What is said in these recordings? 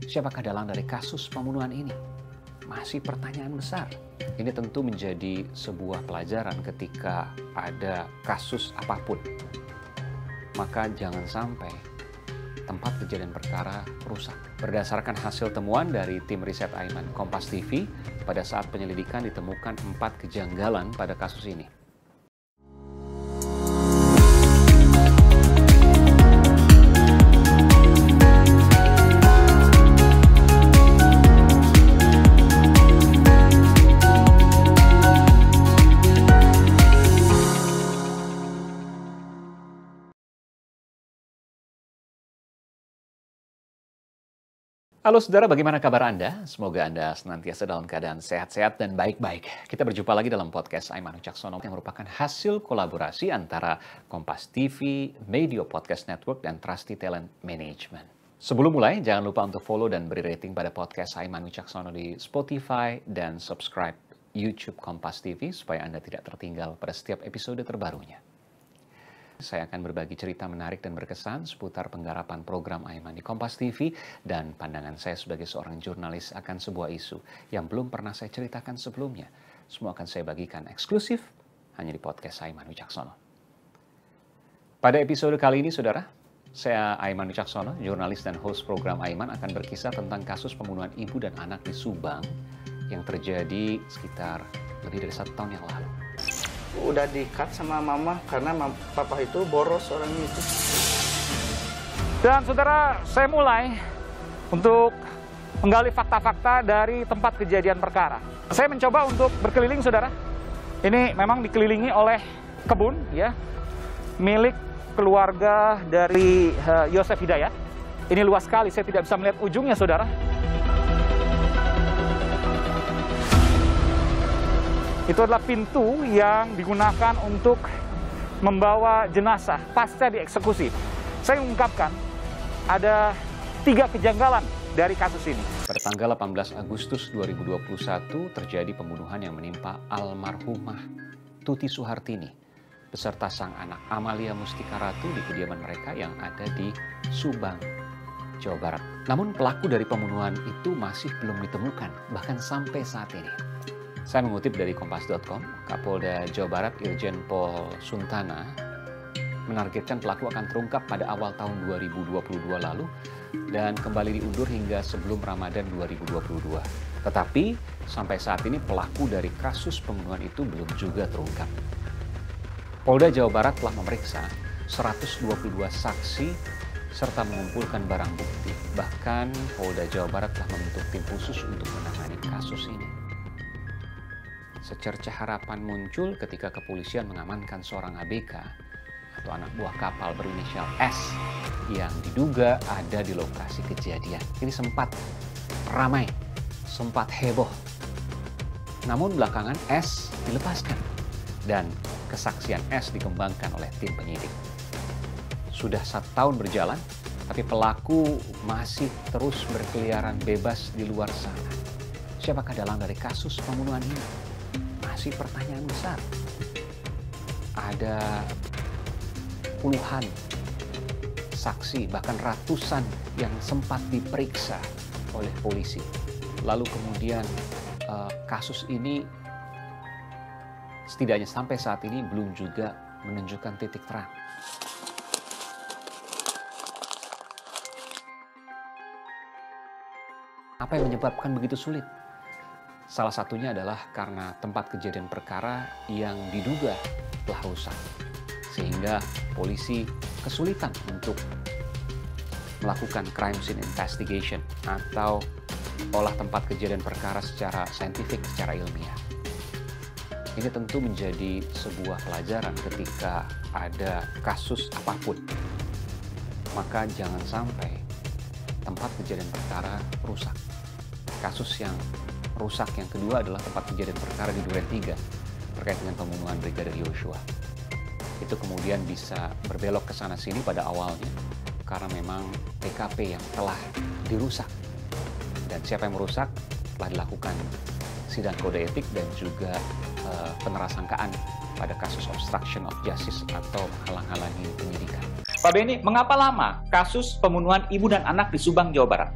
Siapakah dalang dari kasus pembunuhan ini? Masih pertanyaan besar. Ini tentu menjadi sebuah pelajaran ketika ada kasus apa pun. Maka jangan sampai tempat kejadian perkara rusak. Berdasarkan hasil temuan dari tim riset Aiman Kompas TV, pada saat penyelidikan ditemukan empat kejanggalan pada kasus ini. Halo saudara, bagaimana kabar Anda? Semoga Anda senantiasa dalam keadaan sehat-sehat dan baik-baik. Kita berjumpa lagi dalam podcast Aiman Ucaksono yang merupakan hasil kolaborasi antara Kompas TV, Media Podcast Network, dan Trusty Talent Management. Sebelum mulai, jangan lupa untuk follow dan beri rating pada podcast Aiman Ucaksono di Spotify dan subscribe YouTube Kompas TV supaya Anda tidak tertinggal pada setiap episode terbarunya. Saya akan berbagi cerita menarik dan berkesan seputar penggarapan program Aiman di Kompas TV dan pandangan saya sebagai seorang jurnalis akan sebuah isu yang belum pernah saya ceritakan sebelumnya. Semua akan saya bagikan eksklusif hanya di podcast Aiman Wicaksono. Pada episode kali ini, saudara, saya Aiman Wicaksono, jurnalis dan host program Aiman akan berkisah tentang kasus pembunuhan ibu dan anak di Subang yang terjadi sekitar lebih dari satu tahun yang lalu udah di-cut sama mama karena papa itu boros orang itu. Dan saudara, saya mulai untuk menggali fakta-fakta dari tempat kejadian perkara. Saya mencoba untuk berkeliling, saudara. Ini memang dikelilingi oleh kebun, ya, milik keluarga dari uh, Yosef Hidayat. Ini luas sekali, saya tidak bisa melihat ujungnya, saudara. Itu adalah pintu yang digunakan untuk membawa jenazah pasca dieksekusi. Saya mengungkapkan ada tiga kejanggalan dari kasus ini. Pada tanggal 18 Agustus 2021 terjadi pembunuhan yang menimpa almarhumah Tuti Suhartini beserta sang anak Amalia Mustika Ratu di kediaman mereka yang ada di Subang, Jawa Barat. Namun pelaku dari pembunuhan itu masih belum ditemukan bahkan sampai saat ini. Saya mengutip dari kompas.com, Kapolda Jawa Barat Irjen Pol Suntana menargetkan pelaku akan terungkap pada awal tahun 2022 lalu dan kembali diundur hingga sebelum Ramadan 2022. Tetapi sampai saat ini pelaku dari kasus pembunuhan itu belum juga terungkap. Polda Jawa Barat telah memeriksa 122 saksi serta mengumpulkan barang bukti. Bahkan Polda Jawa Barat telah membentuk tim khusus untuk menangani kasus ini. Secerca harapan muncul ketika kepolisian mengamankan seorang ABK atau anak buah kapal berinisial S yang diduga ada di lokasi kejadian. Ini sempat ramai, sempat heboh. Namun belakangan S dilepaskan dan kesaksian S dikembangkan oleh tim penyidik. Sudah satu tahun berjalan, tapi pelaku masih terus berkeliaran bebas di luar sana. Siapakah dalang dari kasus pembunuhan ini? Masih pertanyaan besar. Ada puluhan saksi, bahkan ratusan yang sempat diperiksa oleh polisi. Lalu kemudian uh, kasus ini setidaknya sampai saat ini belum juga menunjukkan titik terang. Apa yang menyebabkan begitu sulit? Salah satunya adalah karena tempat kejadian perkara yang diduga telah rusak. Sehingga polisi kesulitan untuk melakukan crime scene investigation atau olah tempat kejadian perkara secara saintifik, secara ilmiah. Ini tentu menjadi sebuah pelajaran ketika ada kasus apa pun. Maka jangan sampai tempat kejadian perkara rusak. Kasus yang rusak yang kedua adalah tempat kejadian perkara di Duren 3 terkait dengan pembunuhan Brigadir Yosua. Itu kemudian bisa berbelok ke sana sini pada awalnya karena memang TKP yang telah dirusak. Dan siapa yang merusak telah dilakukan sidang kode etik dan juga uh, penerasangkaan pada kasus obstruction of justice atau menghalang-halangi penyidikan. Pak Beni, mengapa lama kasus pembunuhan ibu dan anak di Subang, Jawa Barat?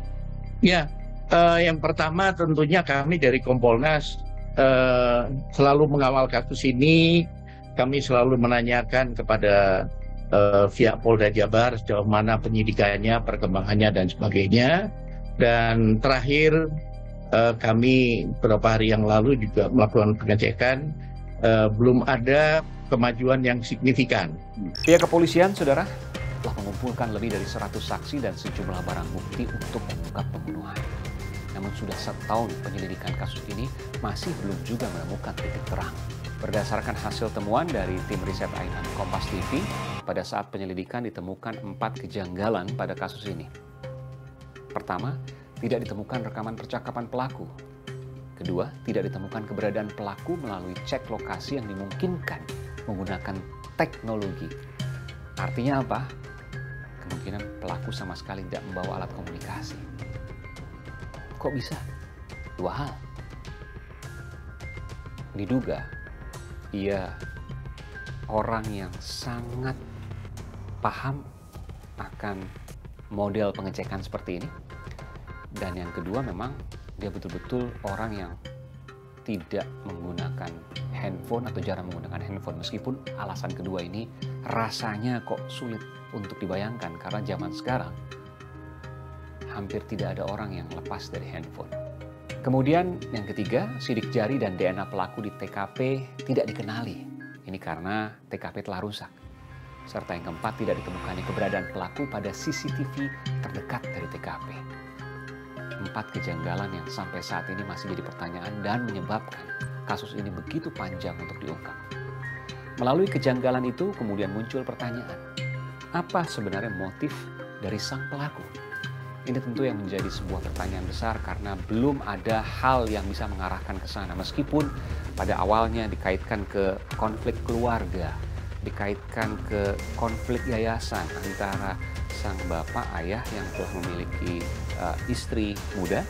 Ya, uh, yang pertama tentunya kami dari Kompolnas uh, selalu mengawal kasus ini. Kami selalu menanyakan kepada uh, pihak Polda Jabar sejauh mana penyidikannya, perkembangannya dan sebagainya. Dan terakhir uh, kami beberapa hari yang lalu juga melakukan pengecekan uh, belum ada kemajuan yang signifikan. Pihak kepolisian, saudara, telah mengumpulkan lebih dari 100 saksi dan sejumlah barang bukti untuk mengungkap pembunuhan. Namun sudah setahun penyelidikan kasus ini masih belum juga menemukan titik terang. Berdasarkan hasil temuan dari tim riset Ainan Kompas TV, pada saat penyelidikan ditemukan empat kejanggalan pada kasus ini. Pertama, tidak ditemukan rekaman percakapan pelaku. Kedua, tidak ditemukan keberadaan pelaku melalui cek lokasi yang dimungkinkan menggunakan teknologi. Artinya apa? Kemungkinan pelaku sama sekali tidak membawa alat komunikasi. Kok bisa? Dua hal. Diduga ia orang yang sangat paham akan model pengecekan seperti ini. Dan yang kedua memang dia betul-betul orang yang tidak menggunakan handphone atau jarang menggunakan handphone meskipun alasan kedua ini rasanya kok sulit untuk dibayangkan karena zaman sekarang hampir tidak ada orang yang lepas dari handphone. Kemudian yang ketiga, sidik jari dan DNA pelaku di TKP tidak dikenali. Ini karena TKP telah rusak. Serta yang keempat tidak ditemukannya keberadaan pelaku pada CCTV terdekat dari TKP empat kejanggalan yang sampai saat ini masih jadi pertanyaan dan menyebabkan kasus ini begitu panjang untuk diungkap. Melalui kejanggalan itu kemudian muncul pertanyaan, apa sebenarnya motif dari sang pelaku? Ini tentu yang menjadi sebuah pertanyaan besar karena belum ada hal yang bisa mengarahkan ke sana. Meskipun pada awalnya dikaitkan ke konflik keluarga, dikaitkan ke konflik yayasan antara sang bapak ayah yang telah memiliki uh, istri muda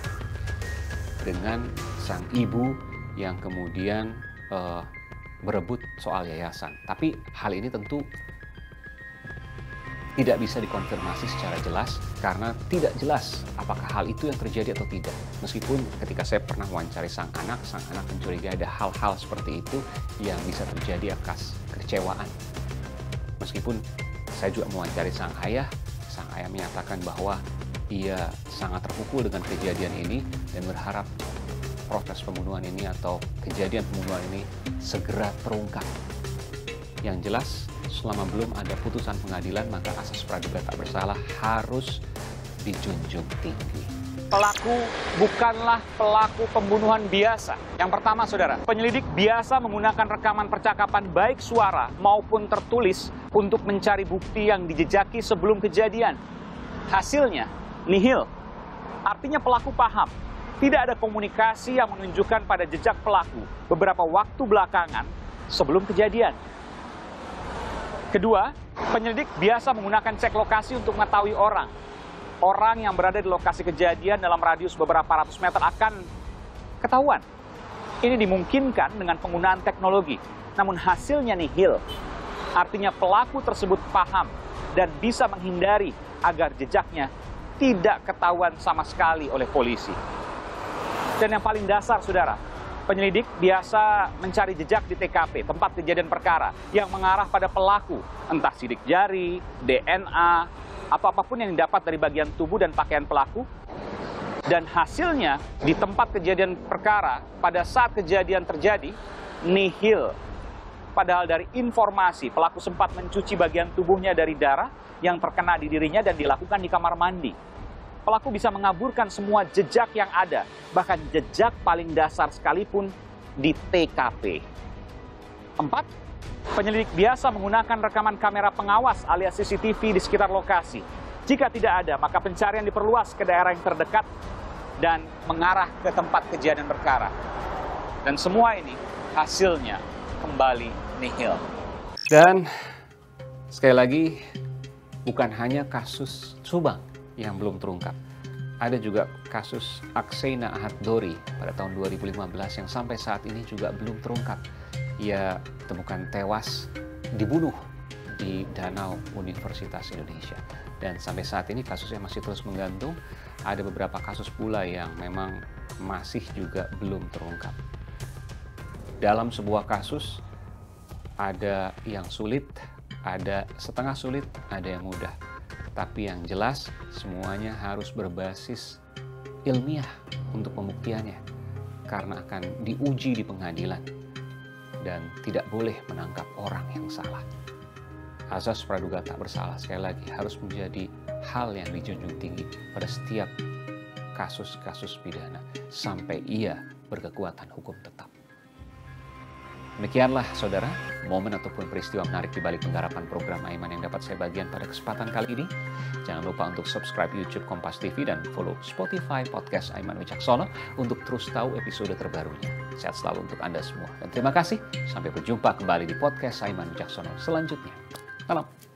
dengan sang ibu yang kemudian uh, berebut soal yayasan. Tapi hal ini tentu tidak bisa dikonfirmasi secara jelas karena tidak jelas apakah hal itu yang terjadi atau tidak. Meskipun ketika saya pernah wawancari sang anak, sang anak mencurigai ada hal-hal seperti itu yang bisa terjadi atas kekecewaan. Meskipun saya juga mewawancari sang ayah, sang ayah menyatakan bahwa ia sangat terpukul dengan kejadian ini dan berharap proses pembunuhan ini atau kejadian pembunuhan ini segera terungkap. Yang jelas, selama belum ada putusan pengadilan, maka asas praduga tak bersalah harus dijunjung tinggi. Pelaku bukanlah pelaku pembunuhan biasa. Yang pertama, saudara, penyelidik biasa menggunakan rekaman percakapan baik suara maupun tertulis untuk mencari bukti yang dijejaki sebelum kejadian. Hasilnya, nihil. Artinya pelaku paham, tidak ada komunikasi yang menunjukkan pada jejak pelaku beberapa waktu belakangan sebelum kejadian. Kedua, penyelidik biasa menggunakan cek lokasi untuk mengetahui orang. Orang yang berada di lokasi kejadian dalam radius beberapa ratus meter akan ketahuan. Ini dimungkinkan dengan penggunaan teknologi, namun hasilnya nihil. Artinya pelaku tersebut paham dan bisa menghindari agar jejaknya tidak ketahuan sama sekali oleh polisi. Dan yang paling dasar, saudara, penyelidik biasa mencari jejak di TKP, tempat kejadian perkara, yang mengarah pada pelaku, entah sidik jari, DNA, atau apa pun yang didapat dari bagian tubuh dan pakaian pelaku. Dan hasilnya di tempat kejadian perkara, pada saat kejadian terjadi, nihil Padahal dari informasi pelaku sempat mencuci bagian tubuhnya dari darah yang terkena di dirinya dan dilakukan di kamar mandi. Pelaku bisa mengaburkan semua jejak yang ada, bahkan jejak paling dasar sekalipun di TKP. Empat, penyelidik biasa menggunakan rekaman kamera pengawas alias CCTV di sekitar lokasi. Jika tidak ada, maka pencarian diperluas ke daerah yang terdekat dan mengarah ke tempat kejadian perkara. Dan semua ini hasilnya kembali nihil. Dan sekali lagi bukan hanya kasus Subang yang belum terungkap. Ada juga kasus Aksena Ahad Dori pada tahun 2015 yang sampai saat ini juga belum terungkap. Ia temukan tewas dibunuh di Danau Universitas Indonesia. Dan sampai saat ini kasusnya masih terus menggantung. ada beberapa kasus pula yang memang masih juga belum terungkap. Dalam sebuah kasus, ada yang sulit, ada setengah sulit, ada yang mudah. Tapi yang jelas, semuanya harus berbasis ilmiah untuk pembuktiannya, karena akan diuji di pengadilan dan tidak boleh menangkap orang yang salah. Asas praduga tak bersalah sekali lagi harus menjadi hal yang dijunjung tinggi pada setiap kasus-kasus pidana sampai ia berkekuatan hukum tetap. Demikianlah saudara, momen ataupun peristiwa menarik di balik penggarapan program Aiman yang dapat saya bagian pada kesempatan kali ini. Jangan lupa untuk subscribe YouTube Kompas TV dan follow Spotify podcast Aiman Wicaksono untuk terus tahu episode terbarunya. Sehat selalu untuk Anda semua. Dan terima kasih, sampai berjumpa kembali di podcast Aiman Wicaksono selanjutnya. Salam.